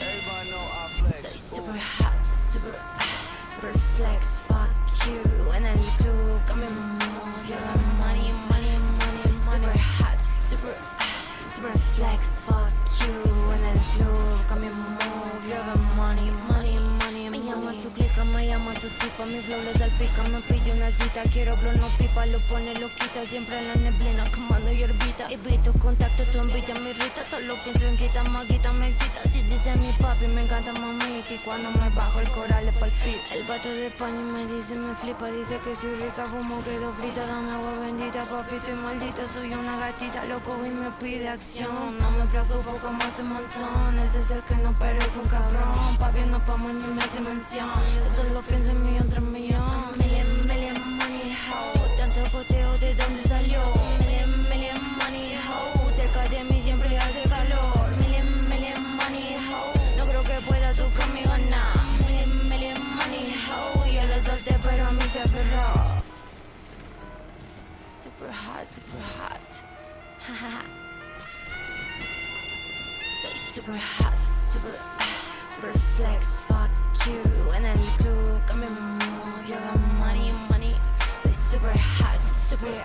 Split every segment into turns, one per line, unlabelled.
Everybody know I flex.
Super hot, super, super flex, tipa, mi flow le salpica, me pide una cita, quiero blow, no pipa, lo pone loquita, siempre en la neblina, quemando hierbita. Evito contacto, tu envidia me irrita, solo pienso en quita, maguita, que cuando me bajo el coral le palpita. El vato de España me dice, me flipa, dice que soy rica, fumo, quedo frita, dame agua bendita, papi, estoy maldita, soy una gatita, loco y me pide acción. No me preocupo como este montón, ese es el que no, pero es un cabrón, papi, no pa' ni me hace mención, yo solo pienso en millón tras millón. Hot, super hot. Soy super hot, super, super flex, fuck you. En el club, cambio move, yo got money, money. Soy super hot, super,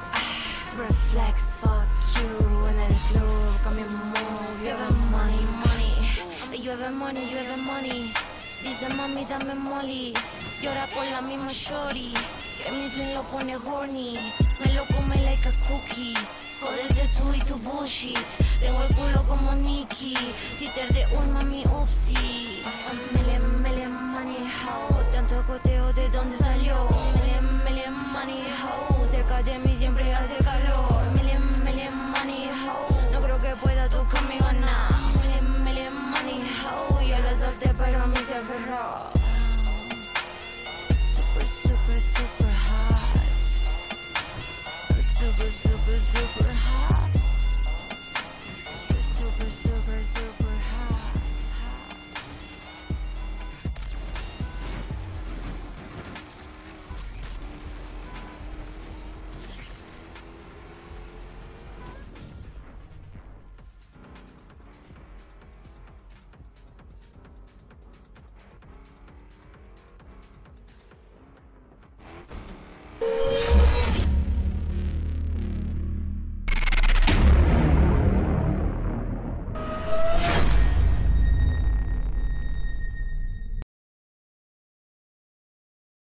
super flex, fuck you. En el club, cambio move, yo got money, money. Llueve money, llueve money. Dice mami, dame molly. Llora por la misma shorty. Que mi swing lo pone horny. Me lo come like a cookie. Jodes de tú y tu bullshit. Tengo el culo como Nicky.